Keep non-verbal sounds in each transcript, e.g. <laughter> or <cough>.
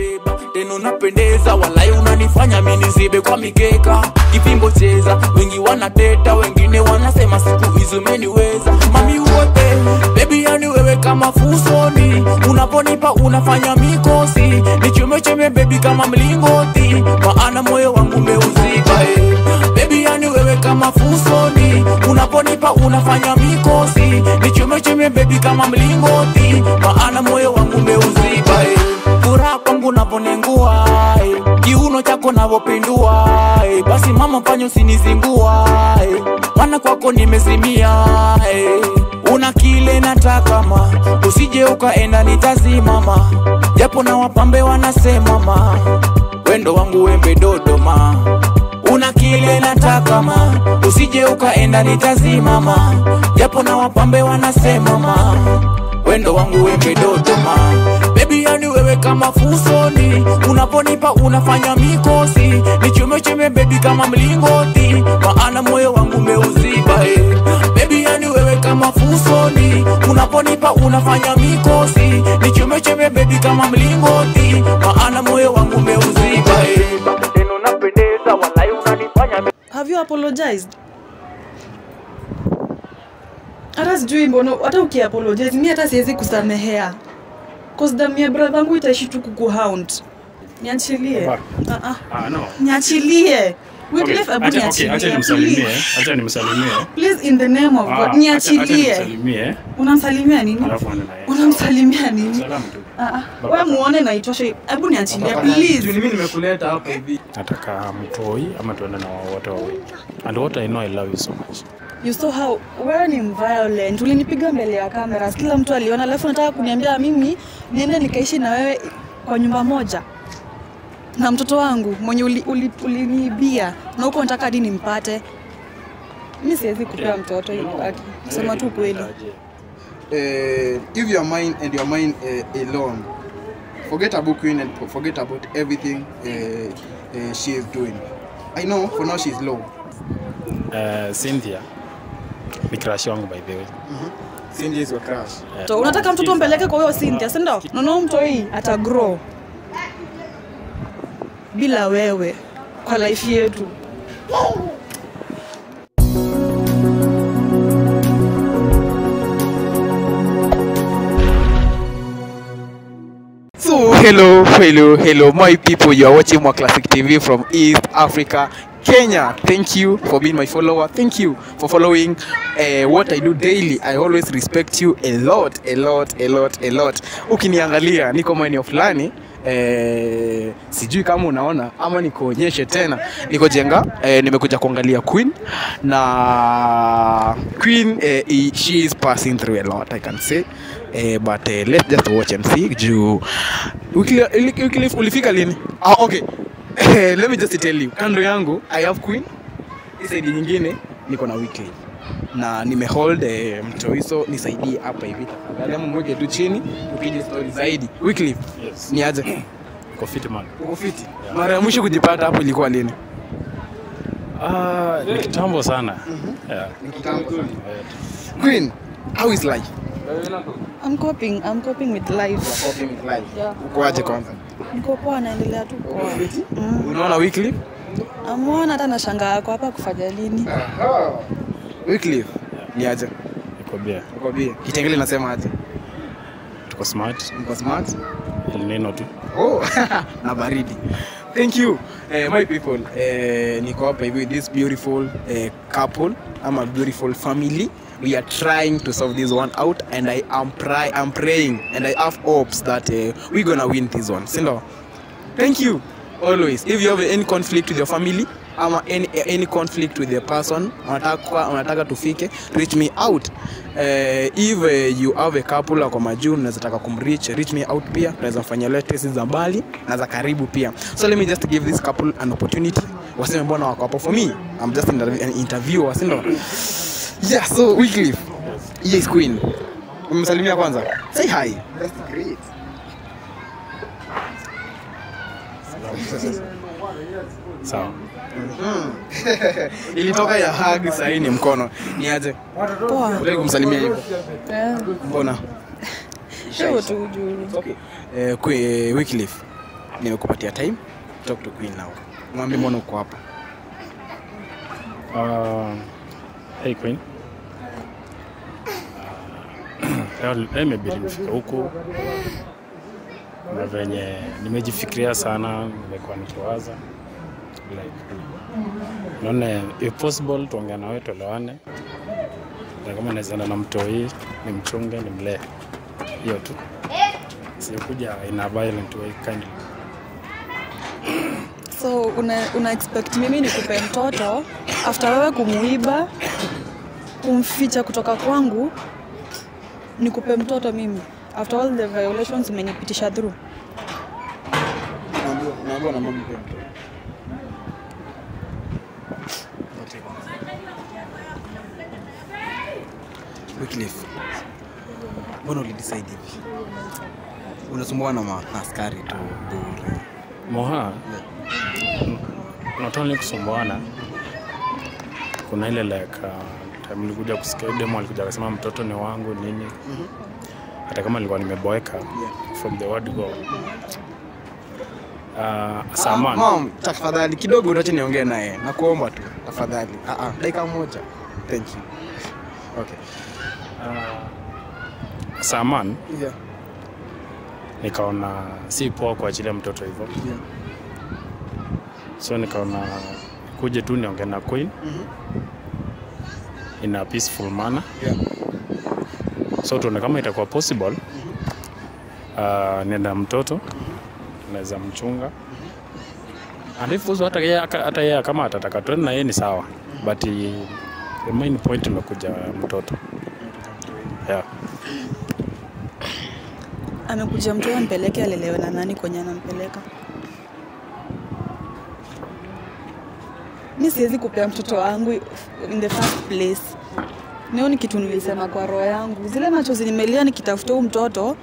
unabeba tena unapendeza walai unanifanya minizibe kwa mikeka kipimbo cheza wengi wanateta wengine wanasema siku hizi umeniweza. Mami uote bebi yani wewe kama fusoni. Unaponipa unafanya mikosi. Nichemecheme bebi kama mlingoti. Maana moyo wangu umeuzika eh. bebi yani kama fusoni. Unaponipa unafanya mikosi. Nichemecheme bebi kama mlingoti. Maana moyo chako eh. basi mama fanya usinizingua eh. mana kwako nimezimia eh. una kile nataka ma. Usije ukaenda nitazimama. Japo na wapambe wanasema ma. Wendo wangu wembe dodoma una kile nataka ma. Usije ukaenda nitazimama. Japo na wapambe wanasema ma. Wendo wangu wembe dodoma wewe kama fusoni unaponipa unafanya mikosi. Nichomechome bebi kama mlingoti. Maana moyo wangu umeuziba eh. bebi yani wewe kama fusoni. Unaponipa unafanya mikosi. Nichomechome bebi kama mlingoti. Maana moyo wangu umeuziba eh. Neno napendeza walai unanifanya have you apologized? Hata sijui mbona hata ukiapologize mi hata siwezi kusamehea cause damu ya brother yangu itaishi tu kukuhound niachilie Ah, ah. Ah, no. niachilie acha- niachilie, nimsalimie, please. acha nimsalimie. Please, in the name of God, acha- acha niachilie. unamsalimia nini? Unamsalimia nini? Salamu tu. Ah, ah. we muone na itoshe. Hebu niachilie please. Mimi nimekuleta hapa hivi. Nataka mtoi ama tuende na wote wawili? And what i know i love you so much. You saw how wewe ni violent. Ulinipiga mbele ya kamera. Kila mtu aliona. Alafu nataka kuniambia mimi niende nikaishi na wewe kwa nyumba moja na mtoto wangu mwenye uliniibia uli, uliniibia na huko nataka hadi nimpate mi siwezi kupea mtoto hiyo haki, kusema tu kweli uh, if you are mine and you are mine uh, alone, forget about Queen and forget about everything uh, uh, she is doing. I know for now she's low. uh, cynthia ni crush wangu by the way Mm -hmm. Cynthia is your crush. Yeah. so unataka mtoto mpeleke kwa huyo Cynthia si ndio naona mtoto hii ata grow bila wewe kwa life yetu So hello, hello, hello, my people. You are watching more classic TV from East Africa, Kenya. Thank you for being my follower. Thank you for following uh, what I do daily. I always respect you a lot, a lot, a lot, a lot. Ukiniangalia niko maeneo fulani Eh, sijui kama unaona ama nikuonyeshe tena. Niko jenga eh, nimekuja kuangalia queen na queen eh, she is passing through a lot i can say. Eh, but eh, let's just watch and see. Juu Wycliffe- ulifika lini? Ah, okay. <laughs> Eh, let me just tell you. Kando yangu i have queen. Isaidi nyingine niko na Wycliffe na nimehold eh, mtoiso nisaidie hapa hivi tafadhali ama mweke tu chini upige story zaidi Wycliffe yes. ni aje Uko fit man uko fiti mara ya mwisho kujipata hapo ilikuwa lini Ah, ni kitambo sana yeah. Queen, how is life? I'm coping, I'm coping with life. Coping with life. Yeah. Uko aje kwanza? Niko poa naendelea tu poa. Mm. unaona Wycliffe Amuona hata nashangaa kwa hapa kufanya nini? Wycliffe ni aje? Iko bia bia. kitengele nasema aje? Tuko smart. Niko smart? Neno tu. Oh <laughs> na baridi. Thank you. Eh, my people eh, niko hapa hivi this beautiful eh, couple ama beautiful family. We are trying to solve this one out and i am pray i'm praying and i have hopes that uh, we're gonna win this one sindo thank you always. If you have any conflict with your family ama any, any conflict with the person unataka, unataka tufike reach me out. Uh, if uh, you have a couple ako majuu unaweza taka kumreach reach me out pia. Unaweza mfanyia latest za mbali na za karibu pia. So let me just give this couple an opportunity. Waseme mbona wako hapo for me? I'm just an interviewer sindo yeah so Wycliffe. Yes queen. Umemsalimia kwanza? Say hi. That's great. sawa <laughs> ilitoka ya hug sahii ni mkono. Ni aje? Poa. Utaki kumsalimia hivyo Eh, mbona? <laughs> Show tu juu. okay. eh, kwe, eh, Wycliffe nimekupatia time. Talk to queen now. Mwambie mbona uko hapa? Uh, hey Queen. Uh, leo leo imebidi nifika huku. Na venye nimejifikiria sana, nimekuwa nikiwaza like naona if possible tuongea na wewe tuelewane, na kama naweza enda na mtoi nimchunge nimlee, hiyo tu, sikuja in a violent way kindly. so una, una expect mimi nikupe mtoto after wewe kumuiba kumficha kutoka kwangu nikupe mtoto mimi after all the violations umenipitisha through? Naambiwa na mama pia Wycliffe, mbona ulidecide hivi? Unasumbua na maaskari askari tu bure. Moha, not only kusumbuana, kuna ile like uh, time nilikuja kusikia demo alikuja akasema mtoto ni wangu nini, hata kama nilikuwa nimeboeka from the word go. Uh, Saman, Mom, tafadhali kidogo unaacha niongee naye. Nakuomba tu tafadhali. Ah ah, dakika moja. Thank you. Okay. Saman. Yeah. nikaona si poa kuachilia mtoto hivyo, Yeah. so nikaona kuje tu niongee na Queen. Mhm. in a peaceful manner, Yeah. so tuone kama itakuwa possible. Uh, nenda mtoto. Naweza mchunga. And if also hata yeye hata yeye kama atataka tuende na yeye ni sawa. But i- the main point imekuja mtoto. Yeah. Amekuja mtoto ampeleke alelewe na nani kwenye anampeleka? Mi siwezi kupea mtoto wangu in the first place. Nio ni kitu nilisema kwa roho yangu. Zile machozi nimelia nikitafuta huu mtoto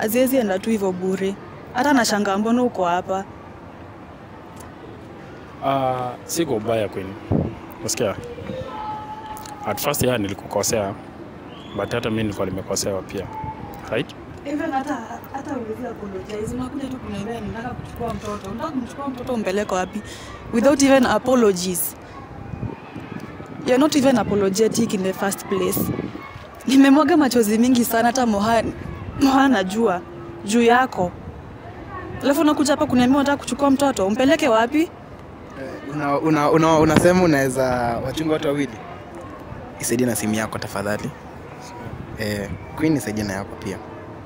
aziwezi enda tu hivyo bure. Hata nashanga mbona uko hapa? Uh, siko ubaya kwini unasikia? At first yeah, nilikukosea but hata mimi nilikuwa nimekosewa pia. Right? Even hata hata uwezi apologize unakuja tu kuniambia nataka kuchukua mtoto. Unataka kumchukua mtoto umpeleke wapi? Without even apologies. You're not even apologetic in the first place. Nimemwaga machozi mingi sana hata moha moha najua juu yako. Alafu unakuja hapa kuniambia unataka kuchukua mtoto umpeleke wapi? Una, una, una, unasema unaweza wachunga watu wawili. Isaidie na simu yako tafadhali. Eh, Queen isaidie na yako pia.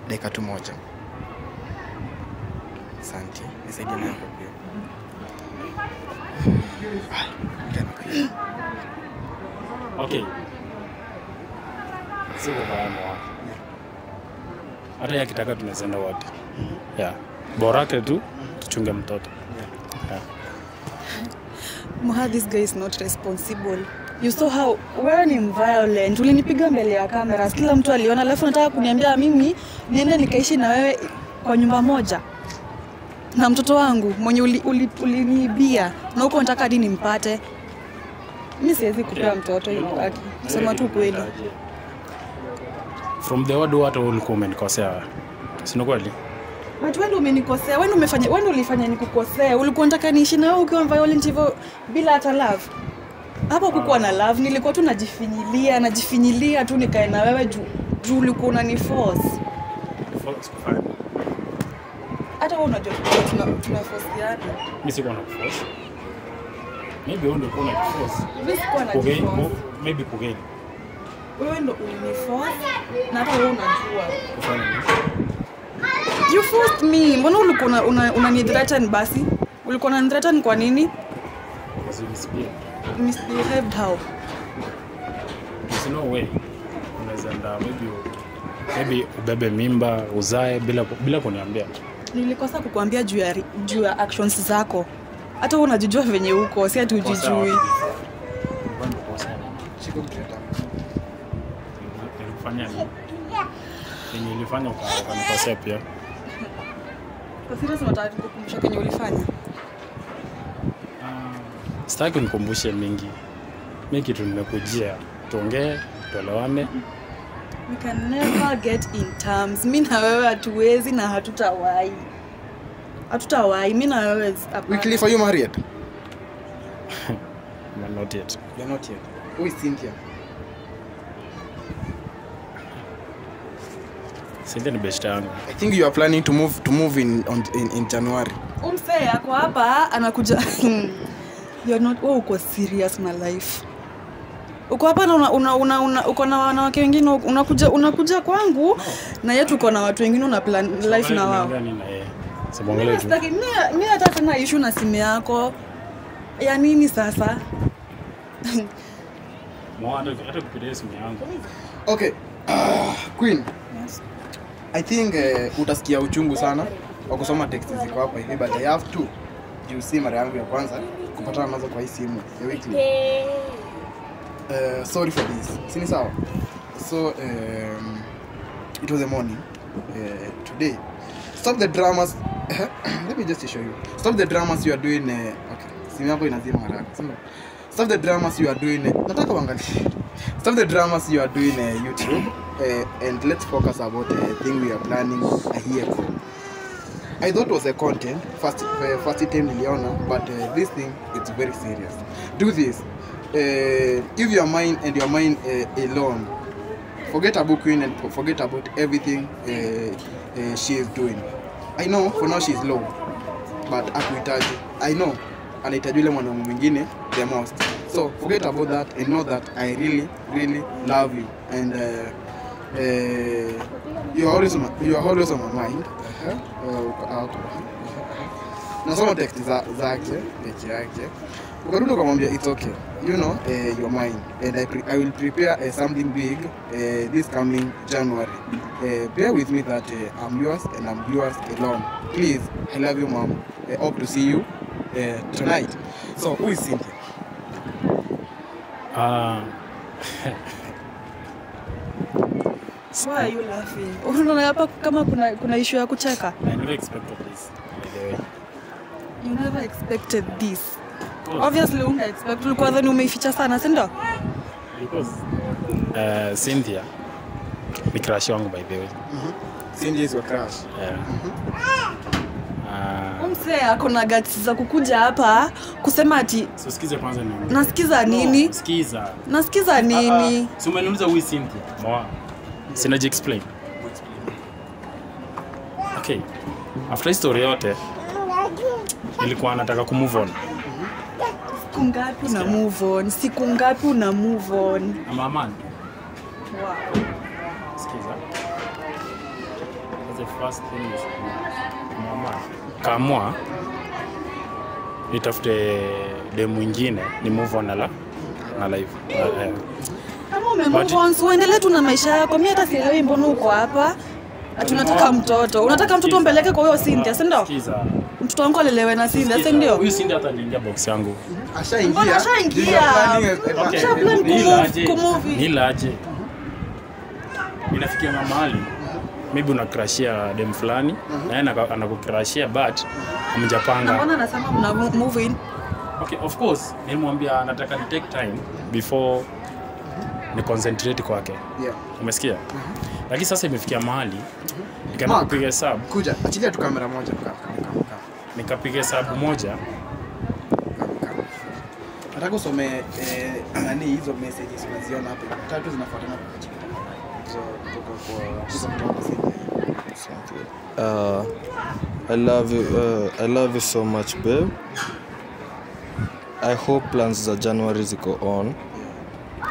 Dakika tu moja. Asante. Nisaidie na hapo pia. Okay. Siko baya mwa. Hata yakitaka akitaka tunaweza enda wote. Yeah. Borake tu tuchunge mtoto. Yeah. Moha, this guy is not responsible. You saw how wewe ni violent. Ulinipiga mbele ya kamera, kila mtu aliona, alafu nataka kuniambia mimi niende nikaishi na wewe kwa nyumba moja na mtoto wangu mwenye uliniibia uli, uli na huko nataka hadi nimpate. Mi siwezi kupea mtoto hivyo, aki sema tu kweli. From the word what ulikuwa umenikosea. Si ni kweli? But wewe umenikosea, wewe umefanya, wewe ulifanya nikukosea. Ulikuwa unataka niishi na wewe ukiwa violent hivyo bila hata love. Hapo kukuwa na love, nilikuwa tu najifinyilia, najifinyilia tu nikae na wewe juu juu ulikuwa unaniforce. Sikufanya. Hata wewe unajua tuna tunaforceana. Mimi sikuwa na force Maybe wewe ndio uko na force Mimi sikuwa na force maybe kugeni. Wewe ndio uliniforce na hata wewe unajua. Kufanya nini? You forced me. Mbona ulikuwa una, una, unanithreaten basi? Ulikuwa unanithreaten kwa nini? Kwa you misbehaved. How? There's no way unaweza enda maybe maybe ubebe mimba uzae bila bila kuniambia. Nilikosa kukuambia juu ya juu ya actions zako. Hata wewe unajijua venye uko, si ati ujijui. nini? Ulifanya ukanikosea pia. Kwa serious unataka kukumbusha kenye ulifanya? Sitaki nikumbushe mingi. Mi kitu nimekujia, tuongee, tuelewane. We can never get in terms. Mi na wewe hatuwezi na hatutawahi. hatutawai mi na wewe hapana. Wycliffe, are you married? <laughs> You're not yet. You're not yet. Who is Cynthia? Cynthia ni best yangu. I think you are planning to move to move in on, in, in January. Umse yako hapa anakuja <laughs> You're not, wewe uko serious na life. Uko hapa na una, una, una, una, uko na wanawake wengine unakuja unakuja kwangu na yetu uko na watu wengine una plan life na wao. mi- hata tena ishu na simu yako. Ya nini sasa. <laughs> Okay. Uh, Queen. I think uh, utasikia uchungu sana wa kusoma text ziko hapa hivi but I have to. Juu si mara yangu ya kwanza kupatana nazo kwa hii simu ya weekly. Uh, sorry for this. Sini sawa. So um, it was a morning uh, today. Stop the dramas. <clears throat> Let me just show you. Stop the dramas you are doing. Uh, okay. Simu yako inazima haraka. Sema. Stop the dramas you are doing. Uh, nataka uangalie. Stop the dramas you are doing uh, YouTube uh, and let's focus about the uh, thing we are planning a year ago. I thought it was a content first uh, first time niliona but uh, this thing it's very serious. Do this. Uh, if your mind and your mind uh, alone forget about Queen and forget about everything uh, uh, she is doing. I know for now she's low but akuhitaji. I know anahitaji yule mwanaume mwingine the most. So forget about that and know that I really really love you and uh, uh, you are always my, you are always on my mind. Uh, nasoma text za, zake peke yake. Ukarudi ukamwambia it's okay. You know uh, your mind and I, pre I will prepare uh, something big uh, this coming January. Uh, bear with me that uh, I'm yours and I'm yours alone. Please I love you mom. Uh, hope to see you uh, tonight. So who is Cynthia? Ah, <laughs> Why are you laughing? <laughs> Unaona hapa kama kuna kuna issue ya kucheka. I never expected this, by the way. You never expected this. Obviously unge expect ulikuwa dhani umeificha sana, si ndio? Because uh, Cynthia ni crush wangu by the way. Cynthia is your crush Yeah. Ah, Msee ako na guts za kukuja hapa kusema ati so sikiza kwanza nini? nasikiza nini? No, sikiza. Nasikiza nini? Si umeniuliza huyu Cynthia? Mwa. Sinaji explain. Okay. After history yote nilikuwa nataka kumove on. Siku ngapi una move on? Siku ngapi una move on? Ama man. Wow. sikiza. The first thing is Mama. kamwa nitafute de mwingine ni move on na la na live Uh, uh, ume move But- on, uendelee tu na maisha yako. Mimi hata sielewi mbona uko hapa. Tunataka unataka mtoto. Unataka mtoto umpeleke kwa huyo Cynthia, si ndio? Mtoto wangu alelewe na Cynthia, si ndio? Huyu Cynthia hata aliingia box yangu. ashaingia Mbona ashaingia? Acha are planning a- a- Okay. Asha plan Ni kumove- laje. kumove. Ni laje. Inafikia mahali maybe unakrashia dem fulani na yeye anakukrashia but Na hamjapanga. mbona anasema mna move in? Okay, of course nilimwambia nataka take time before ni concentrate kwake. yeah Umesikia? Lakini sasa imefikia mahali nikaenda Mark. kupiga hesabu, kuja achilia tu kamera moja nikapiga hesabu moja nataka usome eh, nani hizo messages unaziona hapo tatu zinafuatana kwa chini so kutoka kwa hizo kutoka kwa Cynthia. Uh, I love you. Uh, I love you so much, babe. I hope plans za January ziko on.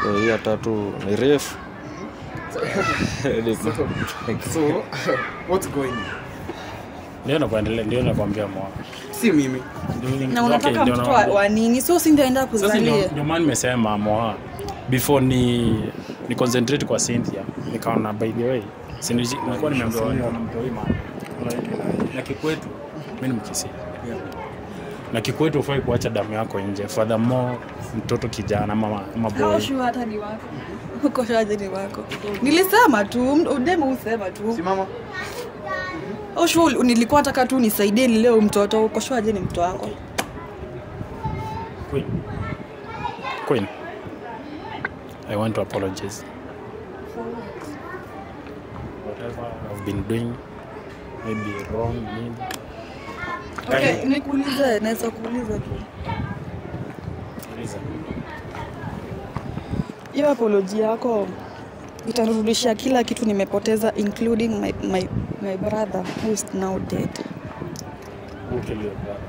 Uh, hii ya tatu ni refu. so what's going on? ndio nakuendelea, ndio nakwambia mwa si mimi Na unataka ndio mtoto wa, nakwambia. wa nini? Sio Cynthia aenda Sasa ndio ndio maana nimesema mwa before ni ni concentrate kwa Cynthia, nikaona by the way si nilikuwa nimeambiwa na mtoi mama na kikwetu mimi ni mkisi na kikwetu ufai kuacha damu yako nje furthermore mtoto kijana mama ama How boy sure hata ni wako? Uko sure ni wako? Nilisema tu, udemu usema tu. simama Au sure nilikuwa nataka tu nisaidie nileo mtoto. Uko sure ni mtoto wako? Queen. Queen. I want to apologize. Whatever I've been doing, maybe wrong, nini. Okay, nikuulize, naweza kuuliza tu. Uliza. Hiyo apology yako itanirudishia kila kitu nimepoteza including my, my, my brother who is now dead. Who killed your brother?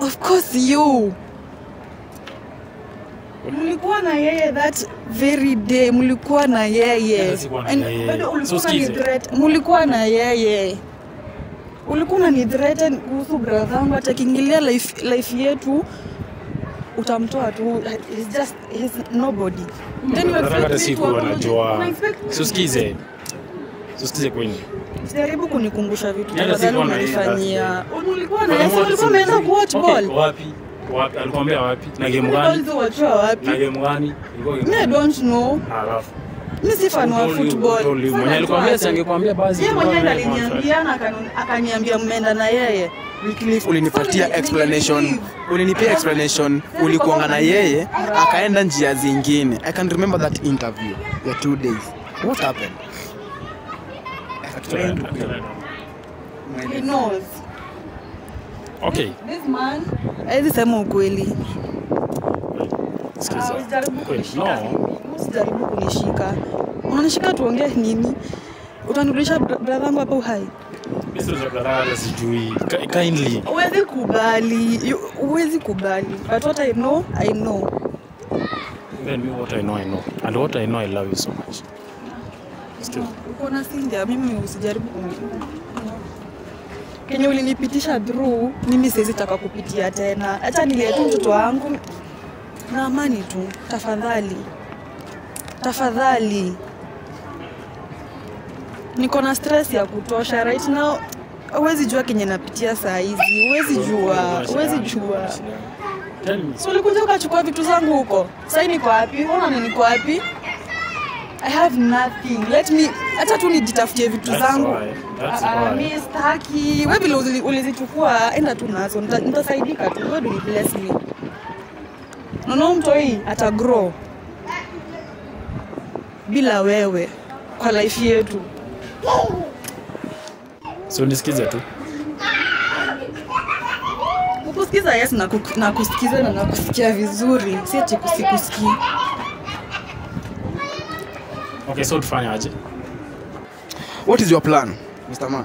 Of course you. Mlikuwa na yeye that very day, mlikuwa na yeye. And bado ulikuwa sikize. unanithreat- Mulikuwa na yeye. Ulikuwa unanithreaten kuhusu brother hata atakiingilia life, life yetu utamtoa tu. He's just he's nobody. Then you expect siku Susikize. Susikize. Usijaribu kunikumbusha vitu tafadhali na yeye, umenifanyia. Ulikuwa na Yesu ulikuwa umeanza kuwatch ball. Wapi? Wapi? Alikwambia wapi? Na game gani? Ulizowachua wapi? Na game gani? Ilikuwa I don't know. Alafu. Mi si fan wa football. Mwenye alikwambia si angekwambia basi. Yeye mwenyewe na aliniambia na akaniambia mmeenda na yeye. Wycliffe ulinipatia explanation ulinipia explanation ulikuanga na yeye akaenda njia zingine i can remember that interview ya two days what happened Explain to. He knows. Okay. This man hawezi sema ukweli. Sikiza. No. Usijaribu kunishika. Unanishika tuongee nini? Utanirudisha bra- brother wangu hapa uhai? Huwezi kubali. uwezi Huwezi kubali. But what I know, I know. Then me what I know I know. And what I know I love you so much. Still. Cynthia, mimi usijaribu kenye ulinipitisha through, mimi siwezi taka kupitia tena. Acha nilie tu mtoto wangu na amani tu, tafadhali, tafadhali. Niko na stress ya kutosha right now. Huwezi jua kenye napitia saa hizi, huwezi jua, huwezi jua. So ulikuja ukachukua vitu zangu huko, sasa niko wapi? Unaona niko wapi? I have nothing. Let me hata tu nijitafutie vitu zangu. Ah, ah, mi staki. Wewe vile ulizichukua, enda tu nazo. Nita- Nitasaidika tu. God will bless me. Nono mtoi ata grow bila wewe kwa life yetu. So nisikize tu. kusikiza yes na, kuk, na kusikiza na nakusikia vizuri, si ati kusikusikii. Okay, so tufanye aje? what is your plan mr man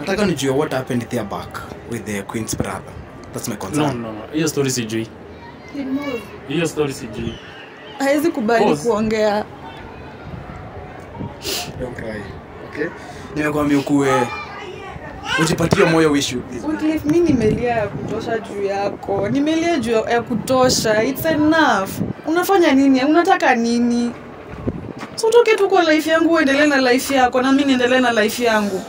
nataka nijue what happened there back with the queen's brother that's my No, concern no, no. Hiyo story sijui. Hiyo story sijui. Hawezi kubali kuongea. Okay? nimekwambia kuwe ujipatie moyo wishu mi nimelia ya kutosha juu yako, nimelia juu ya kutosha. It's enough. Unafanya nini? Unataka nini? sotoke tu kwa life yangu uendelee na life yako na mi niendelee na life yangu.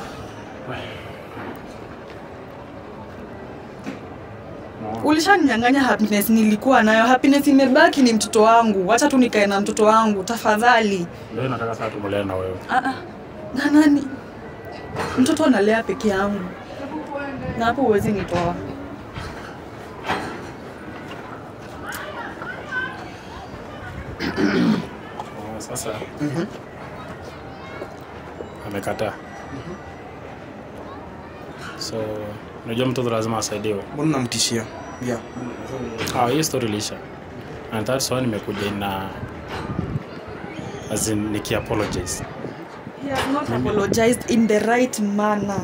Ulishaninyang'anya happiness nilikuwa nayo. Happiness imebaki ni mtoto wangu. Wacha tu nikae na mtoto wangu tafadhali. Leo nataka sasa tumulee na wewe. Ah, ah. Na nani? Mtoto analea peke yangu, na hapo huwezi nitoa. sasa mm -hmm. amekataa. So unajua mtoto lazima asaidiwe. mbona namtishia yeah. Ah, hii story ilisha. And that's why nimekuja na as in niki apologize. He has not apologized in the right manner.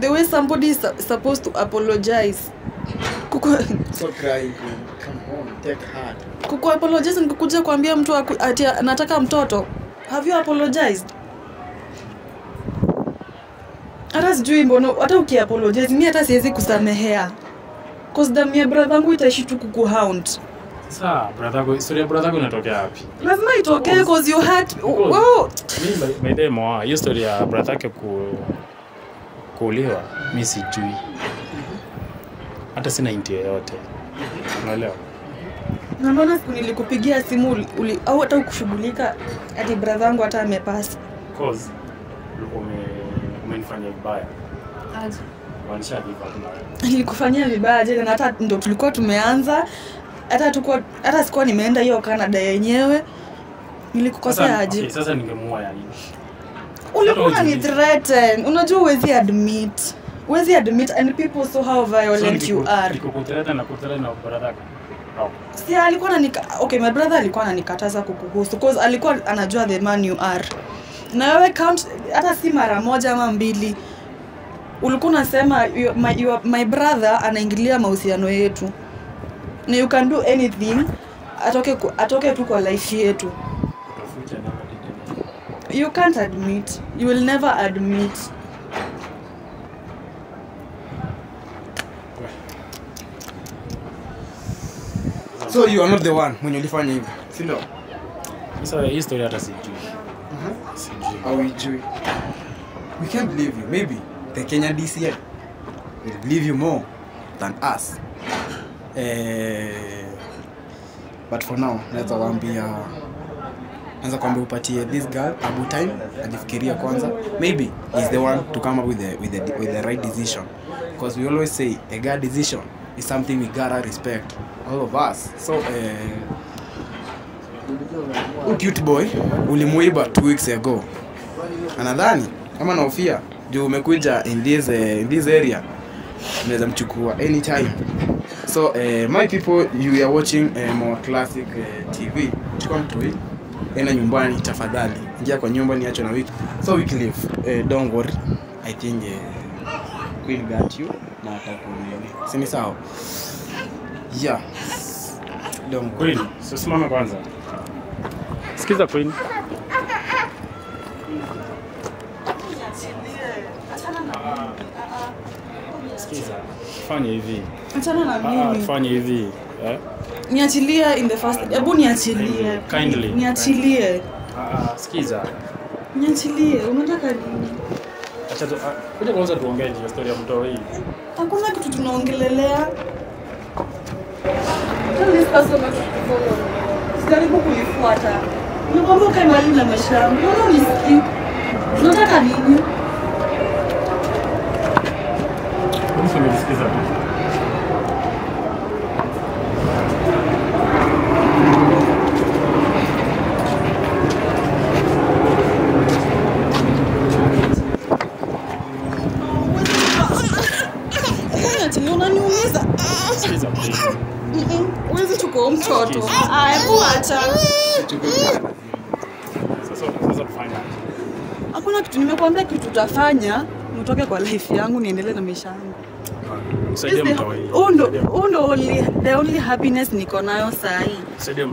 The way somebody is supposed to apologize. Kuko so cry come on take heart Kuko apologize ni kukuja kuambia mtu ati anataka mtoto. Have you apologized? Hata sijui mbona hata ukiapologize mi hata siwezi kusamehea. Cause damu ya brother yangu itaishi tu kukuhound. Sawa, brother yako, story ya brother yako inatokea wapi? Lazima itokee cause you hurt. Oh, Mimi by- the way, hiyo story ya brother yake ku kuuliwa, mi sijui. Hata sina inti yoyote. Unaelewa? na mbona siku nilikupigia simu uli- au hata ukushughulika ati brother yangu hata amepasi. Cause ulikuwa ume umenifanyia vibaya. Wanisha nilikufanyia vibaya je na hata ndo tulikuwa tumeanza hata tukuwa hata sikuwa nimeenda hiyo Canada yenyewe nilikukosea aje? okay, Sasa ningemuoa yani. Ulikuwa ni threaten unajua uwezi admit. Wezi admit and people saw how violent so, you are. Nikukutreta na kutreta na baradaka. Oh. si alikuwa ananika okay my brother alikuwa ananikataza kukuhusu cause alikuwa anajua the man you are. Na wewe count hata si mara moja ama mbili ulikuwa unasema my, my brother anaingilia mahusiano yetu. Na you can do anything atoke atoke tu kwa life yetu. You can't admit. You will never admit. So you are not the one mwenye ulifanya hivyo? Si ndio? Sasa hii story hata sijui. Sijui. au ijui we can't believe you. Maybe the kenya dci will believe you more than us. Eh, but for now naweza waambia anza kwambia upatie this girl abu time ajifikiria kwanza. Maybe is the one to come up with the, with the, with the right decision. Because we always say a girl decision is something we gotta respect all of us. So uh, cute boy ulimuiba two weeks ago. Anadhani nadhani kama naofia juu umekuja in this, uh, in this area unaweza mchukua anytime. So uh, my people you are watching uh, more classic uh, tv chukua mtu hii enda nyumbani tafadhali. Ingia kwa nyumba niacho na wiki so Wycliffe, uh, don't worry. I think uh, queen got you. Na atakunini sini sawa? Yeah. Don't worry. So simama kwanza. Sikiza Queen. Sikiza. Fanya hivi. achana na Ah, mimi fanya hivi. Eh? niachilie in the first hebu niachilie Kindly. niachilie Ah, sikiza. niachilie unataka nini Acha tu ah, kuja kwanza tuongee hiyo story ya mtoto hii. hakuna kitu tunaongelelea Tell this person not to follow sijaribu kuifuata. nikwambia ukae mbali na maisha yangu mbona unisikii unataka nini Mimi nimesikiza tu. unaniumiza huwezi chukua mtoto Ah, hebu acha hakuna kitu nimekuambia kitu utafanya nitoke kwa life yangu niendelee na maisha yangu Msaidie This mtoo hii. the- huu ndo- huu ndo only- the only happiness niko nayo saa hii.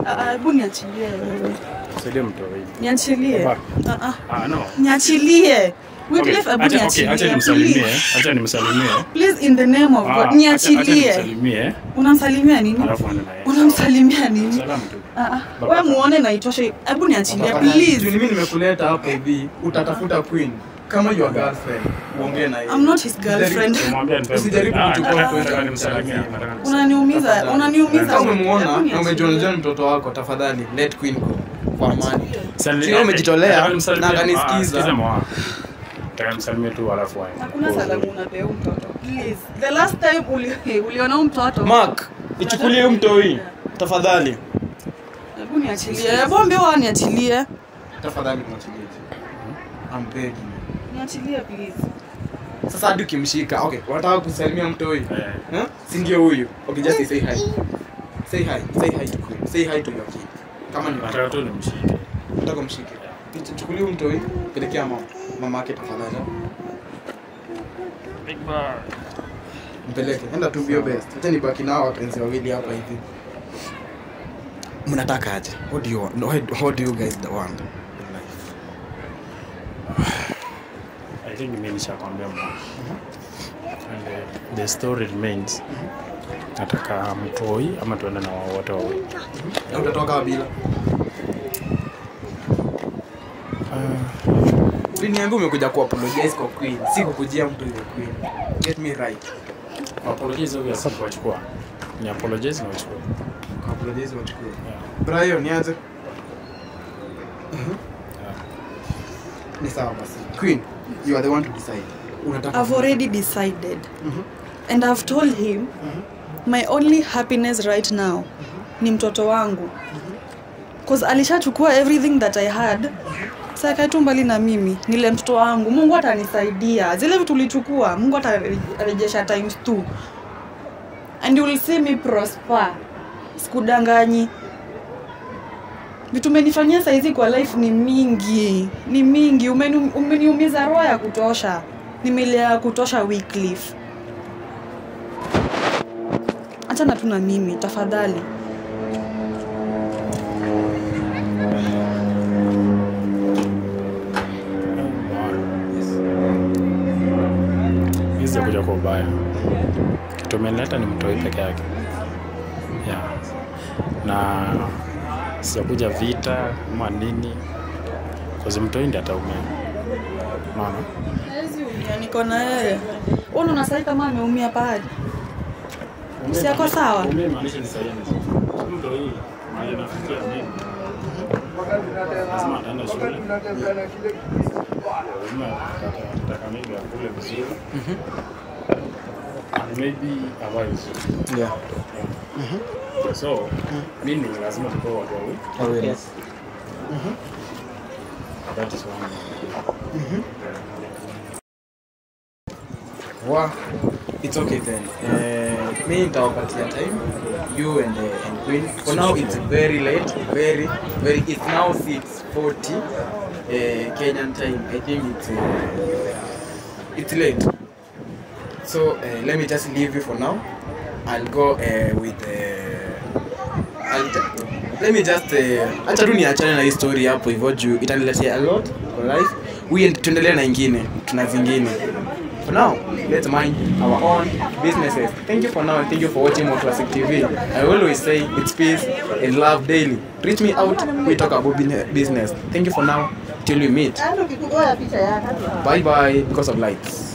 Ah, ah, hebu niachilie wewe. Msaidie mtoo hii. niachilie Ah, ah. Ah, no. niachilie Wycliffe, hebu niachilie, acha nimsalimie. Acha nimsalimie. Please, in the name of Ah, God, niachilie nimsalimie. unamsalimia nini unamsalimia nini Salamu tu. Ah, ah. Baba. muone na itoshe hebu niachilie please mimi nimekuleta hapo hivi utatafuta queen kama your girlfriend uongee na yeye. I'm not his girlfriend. Usijaribu. Ah, kuchukua kwenda kumsalimia. unaniumiza unaniumiza. Kama umemuona na niachilie. mtoto wako tafadhali let queen go. Kwa amani. Sio umejitolea, na akanisikiza. Nimsalimie tu alafu aende. hakuna salamu unapea mtoto. Please. The last time uli, <laughs> uliona mtoto? Mark ichukulie mtoto mtoi tafadhali. Hebu niachilie. Hebu ambiwa niachilie tafadhali mwachilie. I'm niachilie please. Sasa hadi ukimshika okay wanataka kusalimia mtoi Eh. huh? si ndio huyu? Okay just say hi. Say hi say hi to him say hi to your kid kama ni Nataka tu nimshike. nataka mshike mtu huyu mtoi pelekea mama mama yake tafadhali. Big bar. mpeleke. Enda tu bio best. Acha nibaki nao wapenzi wawili hapa hivi. Mnataka aje? What do you want? How what do you guys want in life I think mimi nishakwambia mwa. And uh, the story remains. Nataka mtoi ama tuende na wote wawili. utatoka bila uliniambia umekuja ku apologize kwa queen si kukujia mtu ile queen get me right Apologize obvious sasa kuwachukua. Ni apologize na wachukua. Apologize na Yeah. Brian nianze ni sawa basi. Queen you are the one to decide. Unataka I've already decided. Mm -hmm. and I've told him mm -hmm. my only happiness right now mm -hmm. ni mtoto wangu. Cause alishachukua everything that I had. Sakae tu mbali na mimi nile mtoto wangu. Mungu atanisaidia. Zile vitu ulichukua mungu atarejesha times two. And you will see me prosper. Sikudanganyi vitu umenifanyia saizi kwa life ni mingi ni mingi Umeni- umeniumiza roho ya kutosha nimelea ya kutosha Wycliffe. achana tu mimi tafadhali kuja kwa ubaya. Kitu umenileta ni mtoi peke yake. Yeah. Na sijakuja vita ama nini. Kozi mtoi ndiye ataumia. Unaona? Niko na yeye Wewe unaona kama ameumia pahali Si yako sawa? Mm -hmm. ni sahihi. Ndio hii. Mahali nafikia mimi. Lazima ataenda shule. Lazima ataka maybe akule vizuri. And maybe avae vizuri. Yeah. So, mimi lazima tukoe watu wawili. Awili. Yes. That is one. Wow. It's okay then. Uh, me nitawapatia time. You and, uh, and Queen. For now it's very late. Very, very. It's now 6:40 uh, Kenyan time. I think it's uh, it's late. So uh, let me just leave you for now. I'll go uh, with. Uh, I'll t- let me just uh, acha tu niachane na hii story hapo hivyo juu itaniletea a lot for life. We tuendelee na ingine, tuna zingine. For now, let's mind our own businesses. Thank you for now and thank you for watching Motoasic TV. I always say it's peace and love daily. Reach me out, we talk about business. Thank you for now, till we meet. Bye bye because of lights.